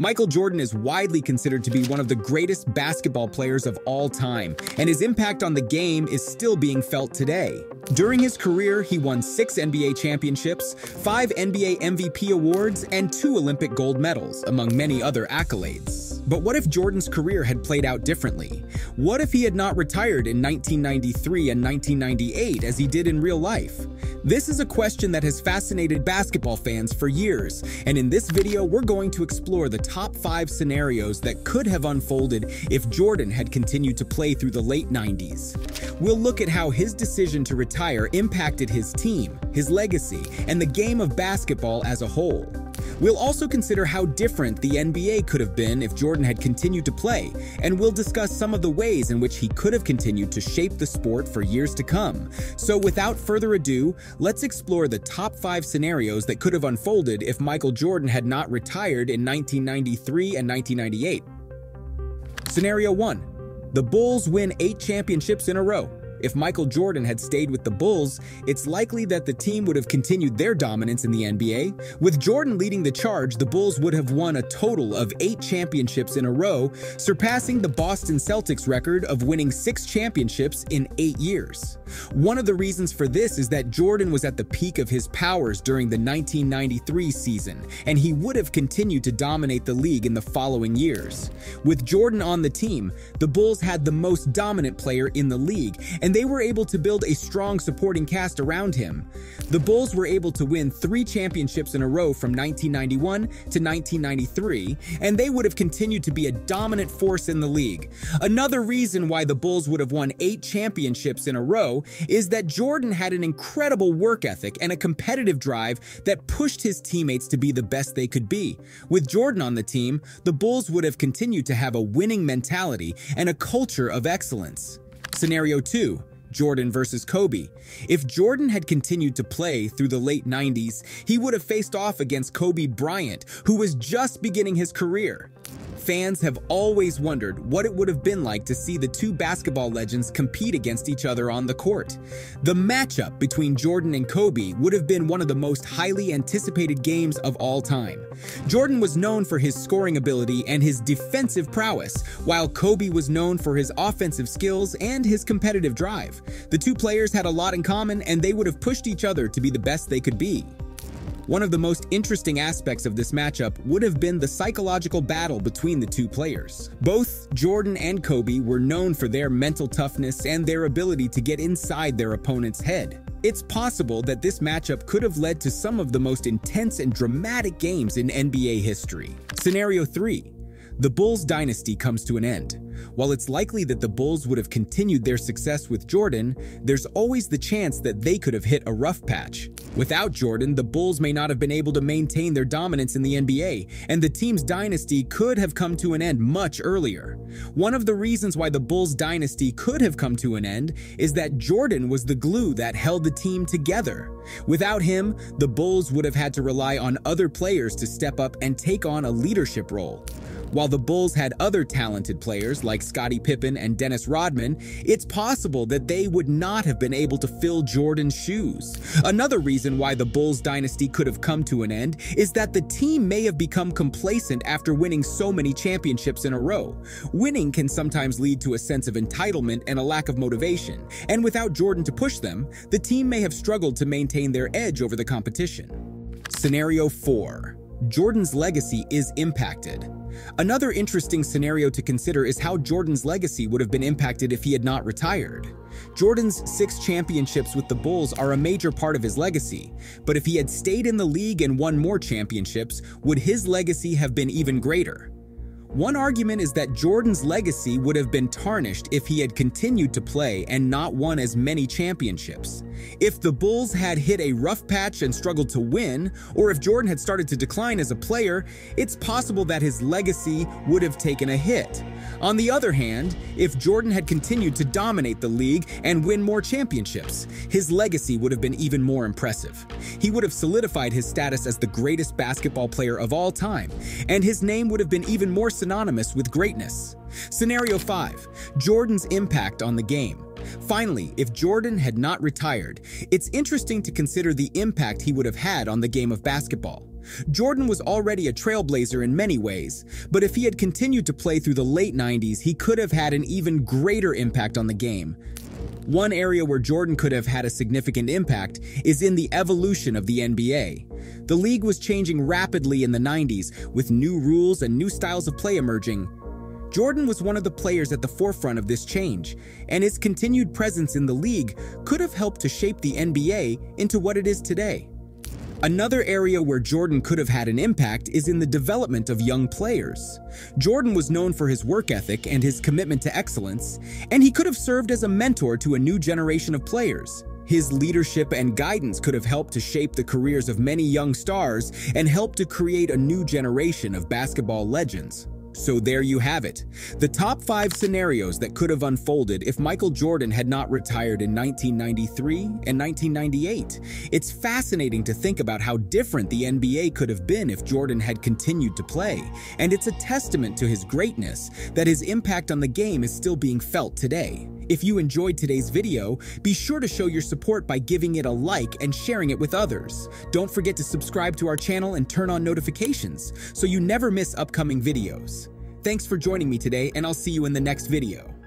Michael Jordan is widely considered to be one of the greatest basketball players of all time, and his impact on the game is still being felt today. During his career, he won six NBA championships, five NBA MVP awards, and two Olympic gold medals, among many other accolades. But what if Jordan's career had played out differently? What if he had not retired in 1993 and 1998 as he did in real life? This is a question that has fascinated basketball fans for years, and in this video, we're going to explore the top five scenarios that could have unfolded if Jordan had continued to play through the late 90s. We'll look at how his decision to retire impacted his team, his legacy, and the game of basketball as a whole. We'll also consider how different the NBA could have been if Jordan had continued to play, and we'll discuss some of the ways in which he could have continued to shape the sport for years to come. So without further ado, let's explore the top five scenarios that could have unfolded if Michael Jordan had not retired in 1993 and 1998. Scenario 1. The Bulls win eight championships in a row. If Michael Jordan had stayed with the Bulls, it's likely that the team would have continued their dominance in the NBA. With Jordan leading the charge, the Bulls would have won a total of eight championships in a row, surpassing the Boston Celtics record of winning six championships in eight years. One of the reasons for this is that Jordan was at the peak of his powers during the 1993 season, and he would have continued to dominate the league in the following years. With Jordan on the team, the Bulls had the most dominant player in the league, and they were able to build a strong supporting cast around him. The Bulls were able to win three championships in a row from 1991 to 1993, and they would have continued to be a dominant force in the league. Another reason why the Bulls would have won eight championships in a row is that Jordan had an incredible work ethic and a competitive drive that pushed his teammates to be the best they could be. With Jordan on the team, the Bulls would have continued to have a winning mentality and a culture of excellence. Scenario 2 Jordan versus Kobe. If Jordan had continued to play through the late 90s, he would have faced off against Kobe Bryant, who was just beginning his career. Fans have always wondered what it would have been like to see the two basketball legends compete against each other on the court. The matchup between Jordan and Kobe would have been one of the most highly anticipated games of all time. Jordan was known for his scoring ability and his defensive prowess, while Kobe was known for his offensive skills and his competitive drive. The two players had a lot in common and they would have pushed each other to be the best they could be. One of the most interesting aspects of this matchup would have been the psychological battle between the two players. Both Jordan and Kobe were known for their mental toughness and their ability to get inside their opponent's head. It's possible that this matchup could have led to some of the most intense and dramatic games in NBA history. Scenario 3 the Bulls dynasty comes to an end. While it's likely that the Bulls would have continued their success with Jordan, there's always the chance that they could have hit a rough patch. Without Jordan, the Bulls may not have been able to maintain their dominance in the NBA, and the team's dynasty could have come to an end much earlier. One of the reasons why the Bulls dynasty could have come to an end is that Jordan was the glue that held the team together. Without him, the Bulls would have had to rely on other players to step up and take on a leadership role. While the Bulls had other talented players like Scottie Pippen and Dennis Rodman, it's possible that they would not have been able to fill Jordan's shoes. Another reason why the Bulls dynasty could have come to an end is that the team may have become complacent after winning so many championships in a row. Winning can sometimes lead to a sense of entitlement and a lack of motivation, and without Jordan to push them, the team may have struggled to maintain their edge over the competition. Scenario 4 Jordan's legacy is impacted. Another interesting scenario to consider is how Jordan's legacy would have been impacted if he had not retired. Jordan's six championships with the Bulls are a major part of his legacy, but if he had stayed in the league and won more championships, would his legacy have been even greater? One argument is that Jordan's legacy would have been tarnished if he had continued to play and not won as many championships. If the Bulls had hit a rough patch and struggled to win, or if Jordan had started to decline as a player, it's possible that his legacy would have taken a hit. On the other hand, if Jordan had continued to dominate the league and win more championships, his legacy would have been even more impressive. He would have solidified his status as the greatest basketball player of all time, and his name would have been even more synonymous with greatness. Scenario 5 Jordan's impact on the game. Finally, if Jordan had not retired, it's interesting to consider the impact he would have had on the game of basketball. Jordan was already a trailblazer in many ways, but if he had continued to play through the late 90s, he could have had an even greater impact on the game. One area where Jordan could have had a significant impact is in the evolution of the NBA. The league was changing rapidly in the 90s, with new rules and new styles of play emerging. Jordan was one of the players at the forefront of this change, and his continued presence in the league could have helped to shape the NBA into what it is today. Another area where Jordan could have had an impact is in the development of young players. Jordan was known for his work ethic and his commitment to excellence, and he could have served as a mentor to a new generation of players. His leadership and guidance could have helped to shape the careers of many young stars and helped to create a new generation of basketball legends. So there you have it. The top five scenarios that could have unfolded if Michael Jordan had not retired in 1993 and 1998. It's fascinating to think about how different the NBA could have been if Jordan had continued to play. And it's a testament to his greatness that his impact on the game is still being felt today. If you enjoyed today's video, be sure to show your support by giving it a like and sharing it with others. Don't forget to subscribe to our channel and turn on notifications so you never miss upcoming videos. Thanks for joining me today and I'll see you in the next video.